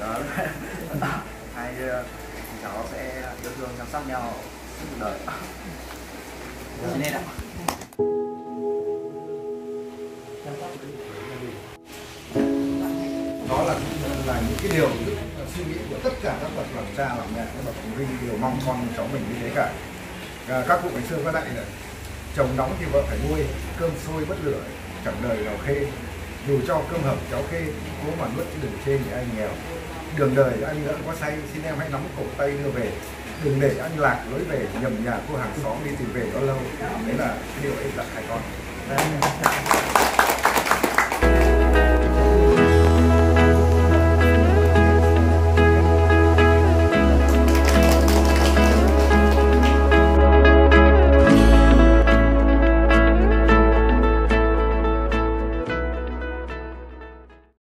ờ, cháu sẽ yêu thương chăm sóc nhau suốt cuộc đời. Thế nên ạ. Đó là là những cái điều suy nghĩ của tất cả các bậc làm cha làm mẹ các bậc phụ huynh đều mong con cháu mình như thế cả. À, các cụ ngày xưa có dạy là chồng nóng thì vợ phải nuôi cơm sôi bất lửa chẳng đời nào khê dù cho cơm hầm cháu khê cố mà nuốt chứ đừng chê thì anh nghèo, đường đời anh lỡ có say, xin em hãy nắm cổ tay đưa về. Đừng để anh lạc lối về, nhầm nhà cô hàng xóm đi tìm về đó lâu. Đấy là cái điều dạ, em đặt hai con.